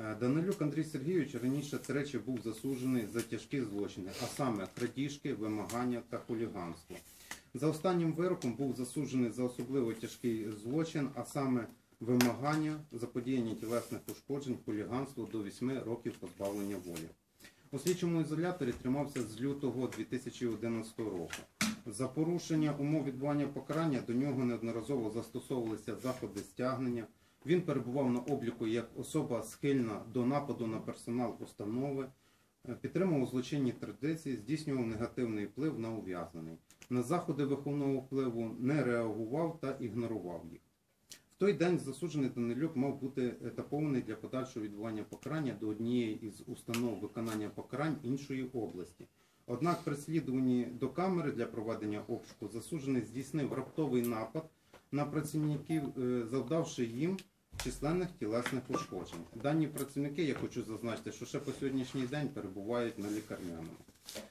Е, Данилюк Андрій Сергійович раніше тричі був засуджений за тяжкі злочини, а саме крадіжки, вимагання та хуліганство. За останнім вироком був засуджений за особливо тяжкий злочин, а саме вимагання, заподіяння тілесних ушкоджень, хуліганство до 8 років позбавлення волі. У слідчому ізоляторі тримався з лютого 2011 року. За порушення умов відбування покарання до нього неодноразово застосовувалися заходи стягнення. Він перебував на обліку як особа схильна до нападу на персонал установи, е, підтримував злочинні традиції, здійснював негативний вплив на ув'язнений. На заходи виховного впливу не реагував та ігнорував їх. В той день засуджений Данилюк мав бути етапований для подальшого відбування покарання до однієї із установ виконання покарань іншої області. Однак при слідуванні до камери для проведення обшуку засуджений здійснив раптовий напад на працівників, е, завдавши їм численних тілесних ушкоджень. Дані працівники, я хочу зазначити, що ще по сьогоднішній день перебувають на лікарняному.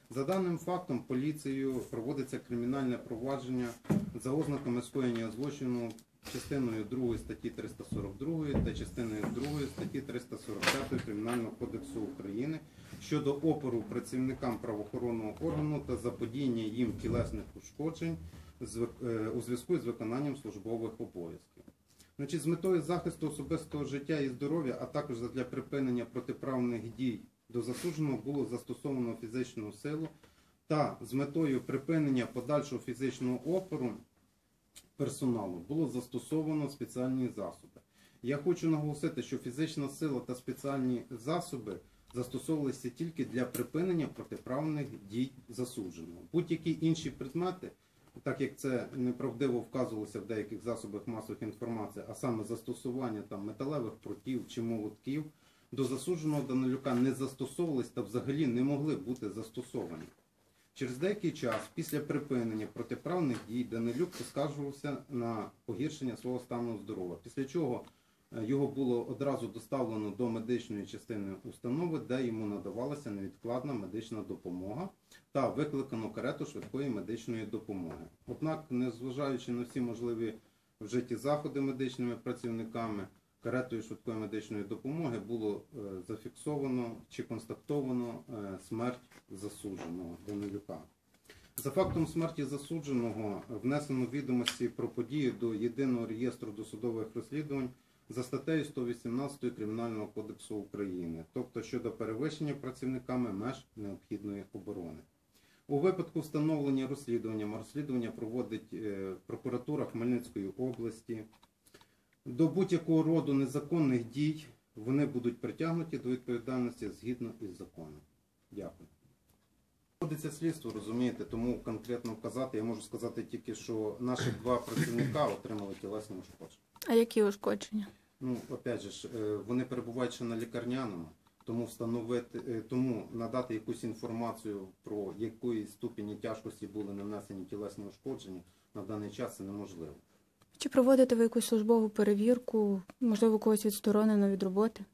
За даним фактом, поліцією проводиться кримінальне провадження за ознаками скоєння злочину частиною 2 статті 342 та частиною 2 статті 345 Кримінального кодексу України щодо опору працівникам правоохоронного органу та заподіяння їм тілесних ушкоджень е, у зв'язку з виконанням службових обов'язків. Значить, з метою захисту особистого життя і здоров'я, а також для припинення протиправних дій до засудженого було застосовано фізичну силу та з метою припинення подальшого фізичного опору персоналу було застосовано спеціальні засоби. Я хочу наголосити, що фізична сила та спеціальні засоби застосовувалися тільки для припинення протиправних дій засудженого. Будь-які інші предмети, так як це неправдиво вказувалося в деяких засобах масових інформації, а саме застосування там металевих прутів чи молотків, до засудженого Данилюка не застосовувались та взагалі не могли бути застосовані. Через деякий час після припинення протиправних дій Данилюк поскаржувався на погіршення свого стану здоров'я, після чого його було одразу доставлено до медичної частини установи, де йому надавалася невідкладна медична допомога та викликано карету швидкої медичної допомоги. Однак, незважаючи на всі можливі вжиті заходи медичними працівниками, каретою швидкої медичної допомоги було е, зафіксовано чи констатовано е, смерть засудженого Данилюка. За фактом смерті засудженого е, внесено відомості про подію до єдиного реєстру досудових розслідувань за статтею 118 Кримінального кодексу України, тобто щодо перевищення працівниками меж необхідної оборони. У випадку встановлення розслідуванням розслідування проводить е, прокуратура Хмельницької області. До будь-якого роду незаконних дій вони будуть притягнуті до відповідальності згідно із законом. Дякую. Проводиться слідство, розумієте, тому конкретно вказати, я можу сказати тільки, що наші два працівника отримали тілесні ушкодження. А які ушкодження? Ну, опять же, е, вони перебувають ще на лікарняному, тому встановити, е, тому надати якусь інформацію про якої ступені тяжкості були нанесені тілесні ушкодження на даний час це неможливо. Чи проводите ви якусь службову перевірку, можливо, когось відсторонено від роботи?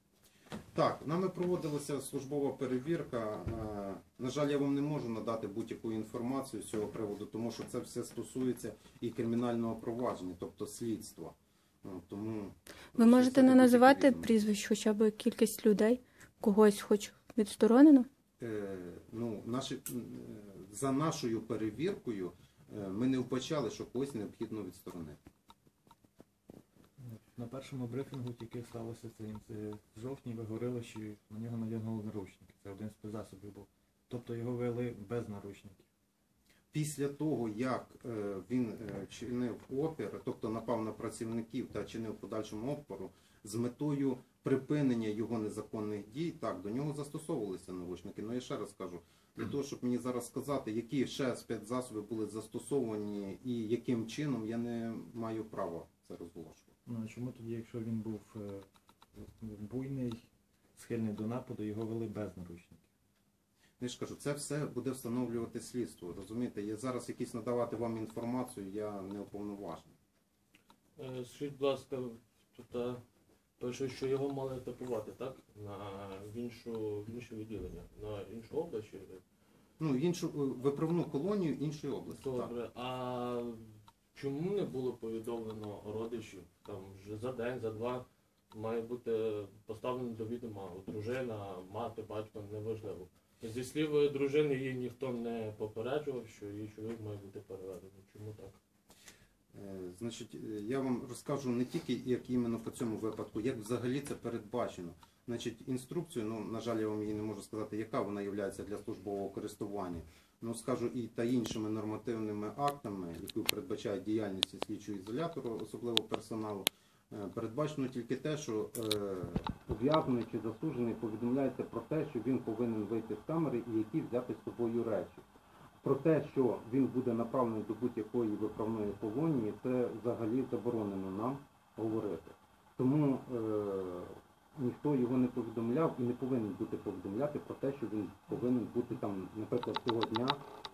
Так, нами проводилася службова перевірка. Е, На жаль, я вам не можу надати будь-яку інформацію з цього приводу, тому що це все стосується і кримінального провадження, тобто слідства. Ну, Тому Ви можете не називати прізвищ, хоча б кількість людей, когось хоч відсторонено? Е, ну, наші, е, за нашою перевіркою е, ми не вбачали, що когось необхідно відсторонити. На першому брифінгу тільки сталося це в жовтні, ви говорили, що на нього надягнули наручники. Це один з спецзасобів був. Тобто його вели без наручників. Після того, як е, він е, чинив опір, тобто напав на працівників та чинив подальшому опору, з метою припинення його незаконних дій, так, до нього застосовувалися наручники. Ну я ще раз кажу, для того, щоб мені зараз сказати, які ще спецзасоби були застосовані і яким чином, я не маю права це розголошувати. Ну а чому тоді, якщо він був е, буйний, схильний до нападу, його вели без наручників? Я ж кажу, це все буде встановлювати слідство. Розумієте, я зараз якісь надавати вам інформацію, я не уповноважений. Е, Скажіть, будь ласка, тут е, пише, що його мали етапувати, так? На в іншу, в інше відділення, на іншу область чи Ну, іншу е, виправну колонію іншої області. Так. добре. А чому не було повідомлено родичів там вже за день, за два має бути поставлено до відома дружина, мати, батько, неважливо. Зі слів дружини її ніхто не попереджував, що її чоловік має бути переведений. Чому так? Е, Значить, е, я вам розкажу не тільки як іменно по цьому випадку, як взагалі це передбачено. Значить, інструкцію, ну на жаль, я вам її не можу сказати, яка вона є для службового користування. Ну скажу і та іншими нормативними актами, які передбачають діяльність слідчого ізолятору, особливо персоналу. Е, Передбачено тільки те, що е, ув'язнений чи засуджений повідомляється про те, що він повинен вийти з камери і які взяти з собою речі. Про те, що він буде направлений до будь-якої виправної колонії, це взагалі заборонено нам говорити. Тому е, ніхто його не повідомляв і не повинен бути повідомляти про те, що він повинен бути там, наприклад, цього дня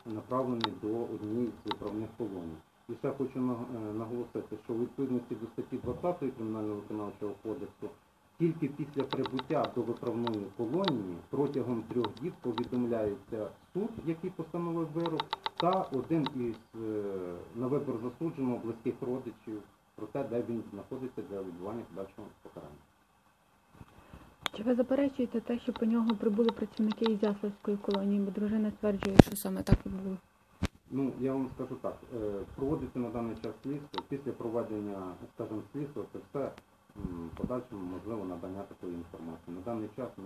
направлений до однієї з виправних колоній. І ще хочу е, наголосити, що у відповідності до статті 20 Кримінального виконавчого кодексу тільки після прибуття до виправної колонії протягом трьох діб повідомляється суд, який постановив вирок, та один із е, на вибір засудженого близьких родичів про те, де він знаходиться для відбування подальшого покарання. Чи ви заперечуєте те, що по нього прибули працівники із Яславської колонії, бо дружина стверджує, що саме так і було? Ну, я вам скажу так, е, проводиться на даний час слідство. Після проведення, скажімо, слідства, це все в подальшому можливо надання такої інформації. На даний час ми